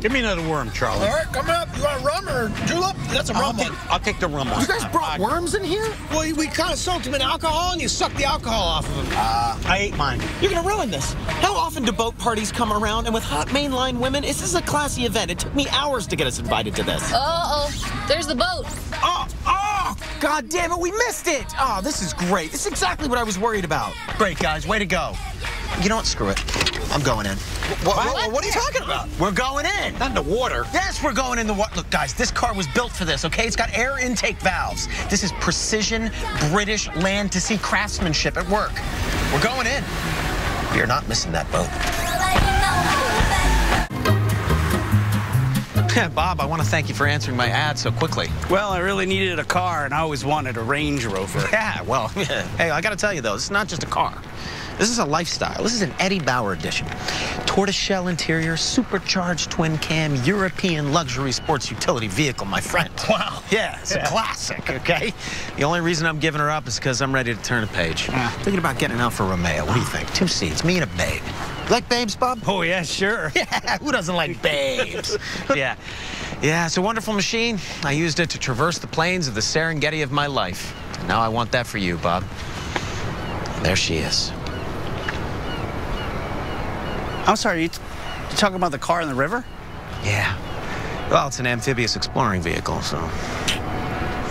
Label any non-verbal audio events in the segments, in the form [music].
Give me another worm, Charlie. All right, come up. You want rum or julep? That's a I'll rum take, one. I'll take the rum one. You guys brought worms in here? Well, we kind of soaked them in alcohol, and you sucked the alcohol off of them. Uh, I ate mine. You're gonna ruin this. How often do boat parties come around? And with hot Main Line women, this is this a classy event? It took me hours to get us invited to this. Uh-oh. There's the boat. Oh, oh! God damn it, we missed it! Oh, this is great. This is exactly what I was worried about. Great, guys. Way to go. You know what? Screw it. I'm going in. What, what, what are you talking about? We're going in. Not in the water. Yes, we're going in the water. Look, guys, this car was built for this, okay? It's got air intake valves. This is precision British land to sea craftsmanship at work. We're going in. You're not missing that boat. Bob, I want to thank you for answering my ad so quickly. Well, I really needed a car, and I always wanted a Range Rover. [laughs] Yeah, well, [laughs] hey, I got to tell you, though, it's not just a car. This is a lifestyle. This is an Eddie Bauer edition. Tortoiseshell interior, supercharged twin cam, European luxury sports utility vehicle, my friend. [laughs] Wow. Yeah, it's a classic, [laughs] okay? The only reason I'm giving her up is because I'm ready to turn a page. Thinking about getting Alfa Romeo. What do you think? Two seats, me and a babe. You like babes, Bob? Oh, yeah, sure. [laughs] Yeah, who doesn't like babes? yeah. Yeah, it's a wonderful machine. I used it to traverse the plains of the Serengeti of my life. And now I want that for you, Bob. And there she is. I'm sorry, you, you talking about the car in the river? Yeah. Well, it's an amphibious exploring vehicle, so.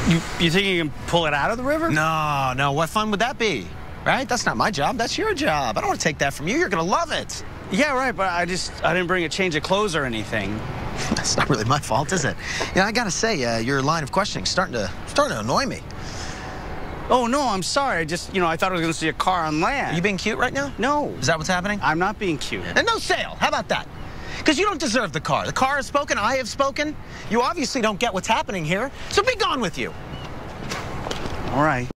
You, you think you can pull it out of the river? No, no, what fun would that be? Right? That's not my job. That's your job. I don't want to take that from you. You're going to love it. Yeah, right, but I just, I didn't bring a change of clothes or anything. [laughs] That's not really my fault, is it? Yeah, I got to say, uh, your line of questioning is starting to, starting to annoy me. Oh, no, I'm sorry. I just, you know, I thought I was going to see a car on land. Are you being cute right now? No. Is that what's happening? I'm not being cute. And no sale. How about that? Because you don't deserve the car. The car has spoken. I have spoken. You obviously don't get what's happening here. So be gone with you. All right.